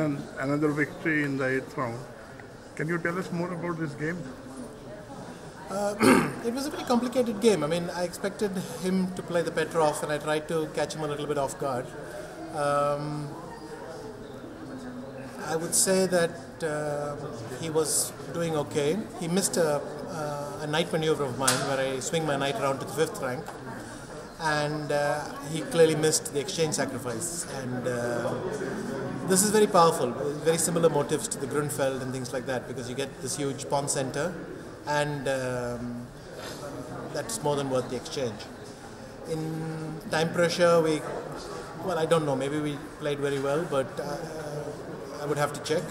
Anand, another victory in the eighth round. Can you tell us more about this game? Uh, it was a very complicated game. I mean, I expected him to play the Petrov, and I tried to catch him a little bit off guard. Um, I would say that uh, he was doing okay. He missed a, uh, a knight maneuver of mine where I swing my knight around to the fifth rank, and uh, he clearly missed the exchange sacrifice. And uh, this is very powerful, very similar motifs to the Grunfeld and things like that because you get this huge pawn center, and um, that's more than worth the exchange. In time pressure, we well, I don't know. Maybe we played very well, but uh, I would have to check.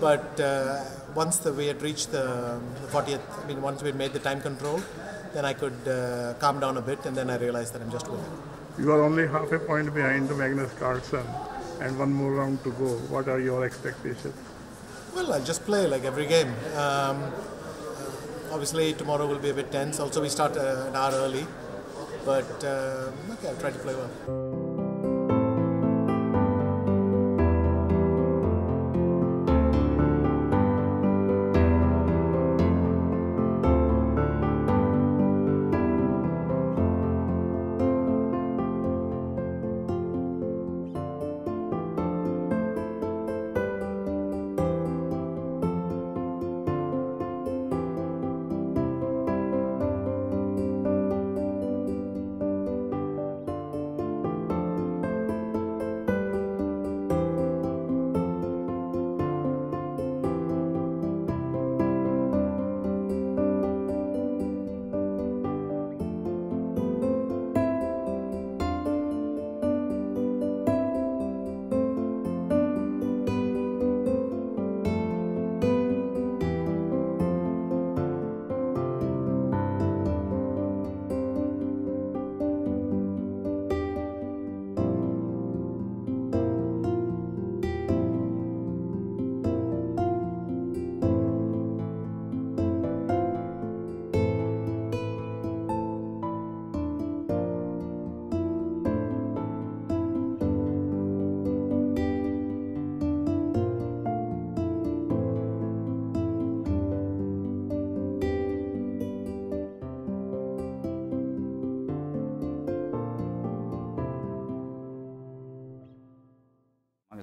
But uh, once the, we had reached the, the 40th, I mean, once we had made the time control, then I could uh, calm down a bit, and then I realized that I'm just winning. You are only half a point behind the Magnus Carlsen, and one more round to go. What are your expectations? Well, I'll just play like every game. Um, obviously, tomorrow will be a bit tense. Also, we start uh, an hour early, but uh, okay, I'll try to play well.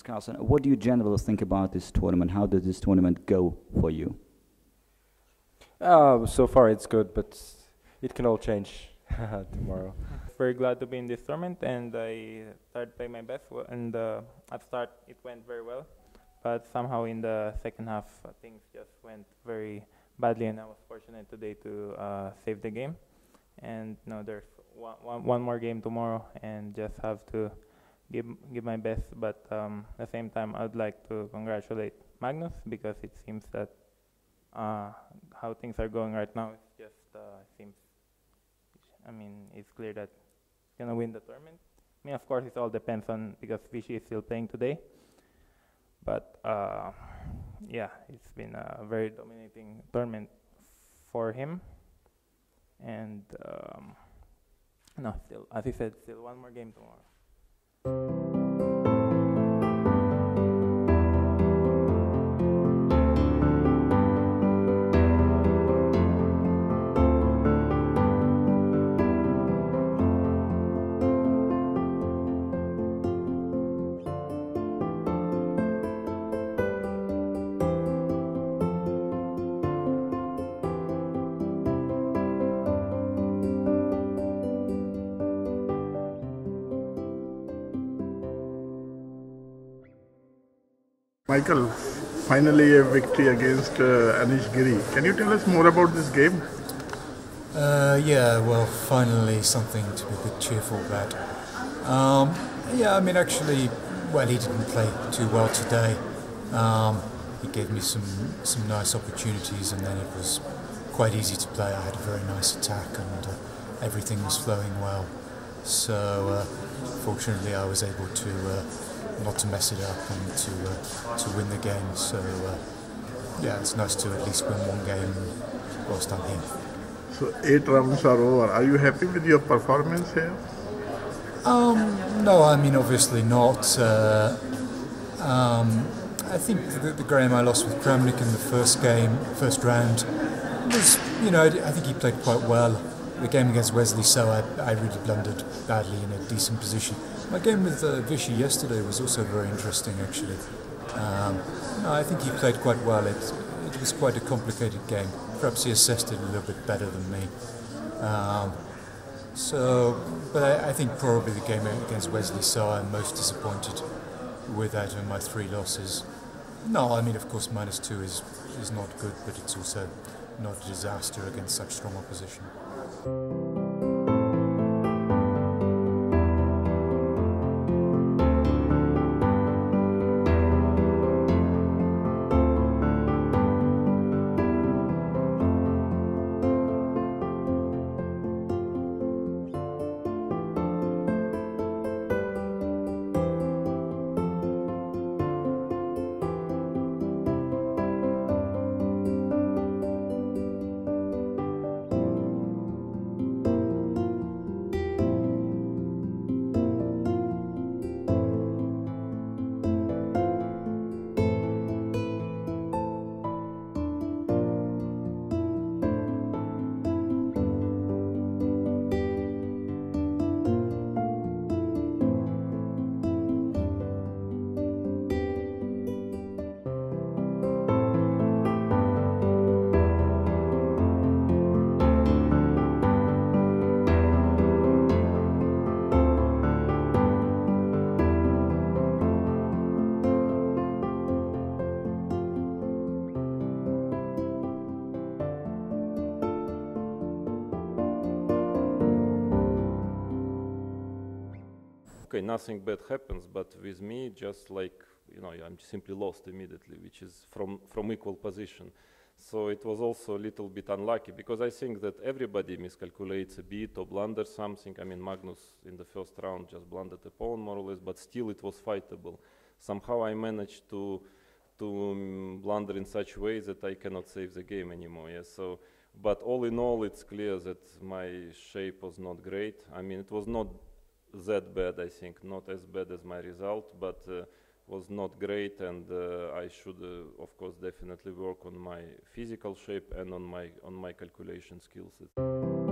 Magnus Carlsen, what do you generally think about this tournament? How does this tournament go for you? Uh, so far it's good, but it can all change tomorrow. Very glad to be in this tournament, and I started playing my best. And uh, at start it went very well, but somehow in the second half uh, things just went very badly, and I was fortunate today to uh, save the game. And no, there's one, one, one more game tomorrow, and just have to give give my best. But um, at the same time, I'd like to congratulate Magnus because it seems that uh, how things are going right now, it just uh, seems. I mean, it's clear that he's gonna win the tournament. I mean, of course, it all depends on because Vishy is still playing today. But uh, yeah, it's been a very dominating tournament for him. And um, no, still, as he said, still one more game tomorrow. Thank you Michael, finally a victory against uh, Anish Giri. Can you tell us more about this game? Uh, yeah, well, finally something to be a bit cheerful about. Um, yeah, I mean, actually, well, he didn't play too well today. Um, he gave me some some nice opportunities, and then it was quite easy to play. I had a very nice attack, and uh, everything was flowing well. So, uh, fortunately, I was able to uh, not to mess it up and to uh, to win the game. So uh, yeah, it's nice to at least win one game whilst I'm here. So eight rounds are over. Are you happy with your performance here? Um, no, I mean obviously not. Uh, um, I think the, the Graham I lost with Kramnik in the first game, first round, was, you know, I think he played quite well. The game against Wesley So, I, I really blundered badly in a decent position. My game with uh, Vishy yesterday was also very interesting, actually. Um, I think he played quite well. It, it was quite a complicated game. Perhaps he assessed it a little bit better than me. Um, so, but I, I, think probably the game against Wesley So, I'm most disappointed with out of my three losses. No, I mean, of course, minus two is, is not good, but it's also not a disaster against such strong opposition. Okay, nothing bad happens, but with me, just like, you know, I'm simply lost immediately, which is from, from equal position. So it was also a little bit unlucky because I think that everybody miscalculates a bit or blunders something. I mean, Magnus in the first round just blundered a pawn more or less, but still it was fightable. Somehow I managed to to um, blunder in such a way that I cannot save the game anymore. Yeah? So, but all in all, it's clear that my shape was not great. I mean, it was not that bad, I think, not as bad as my result, but uh, was not great and uh, I should, uh, of course, definitely work on my physical shape and on my, on my calculation skills.